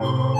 you